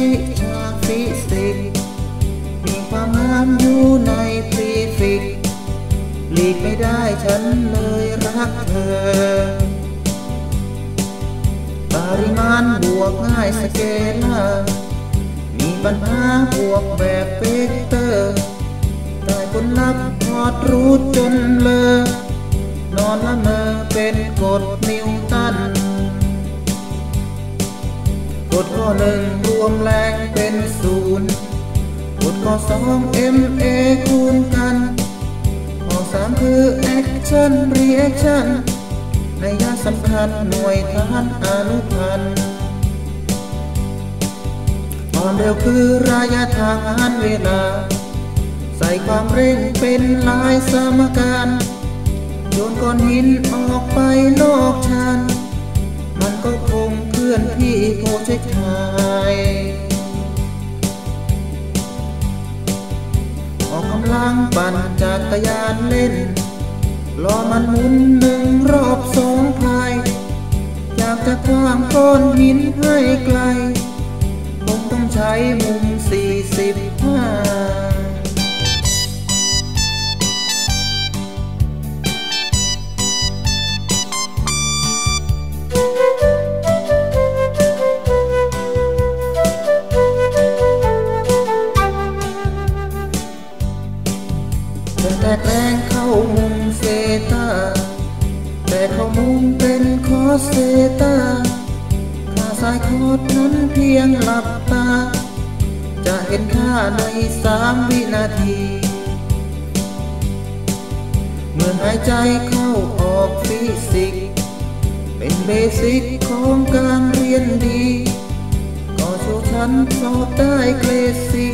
มีความงามอยู่ในฟิสิกส์หลีกไม่ได้ฉันเลยรักเธอ ปริมาณบวกง่ายสเกลาร์มีปัญหาบวกแบบเวกเตอร์ได้ผลลัพธ์พอรู้จนเลอนอนละเมอเป็นกฎนิว ฎข้อหนึ่งรวมแรงเป็นศูนย์กฎข้อสอง MA คูณกัน ข้อสามคือ Action Reaction ในยาสำคัญหน่วยทานอนุพันธ์ความเร็วคือระยะทางอันเวลา ใส่ความเร่งเป็นลายสมการโยนก้อนหินออกไปนอกชานมัน ก็คงเพื่อนพี่โทรเจกต์ไทยออกกำลังปั่นจักรยานเล่นล้อมันหมุนหนึ่งรอบสองพายอยากจะคว้างก้อนหินให้ไกล คงต้องใช้มุมสี งเข้ามุมเซตาแต่เข้ามุมเป็นคอเซตาค่าสายคอดนั้นเพียงหลับตา จะเห็นค่าในสามวินาที เมื่อหายใจเข้าออกฟิสิก เป็นเบสิกของการเรียนดี ก็โชว์ฉันสอบได้เกรดสี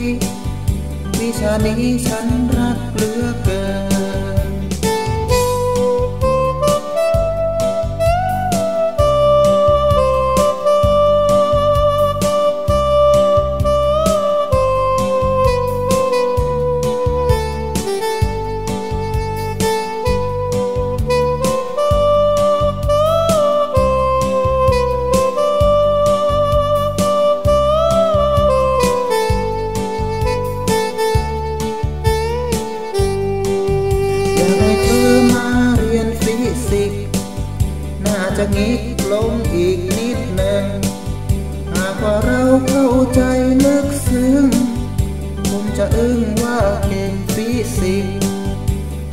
วิชานี้ฉันรักเหลือเกิน จะงิกลงอีกนิดหนึ่ง หากว่าเราเข้าใจลึกซึ้งคงจะอึ้งว่าเก่งฟิสิกส์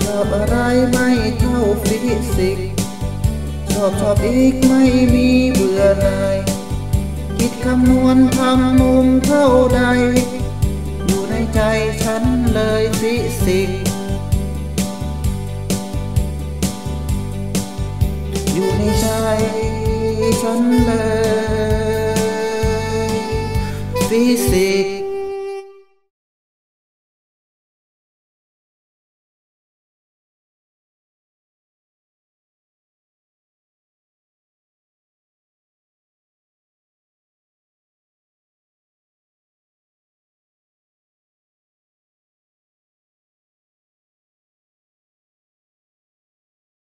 ชอบอะไรไม่เท่าฟิสิกส์ชอบชอบอีกไม่มีเบื่อหน่ายคิดคำนวณทำมุม อยู่ในใจฉันเลยฟิสิ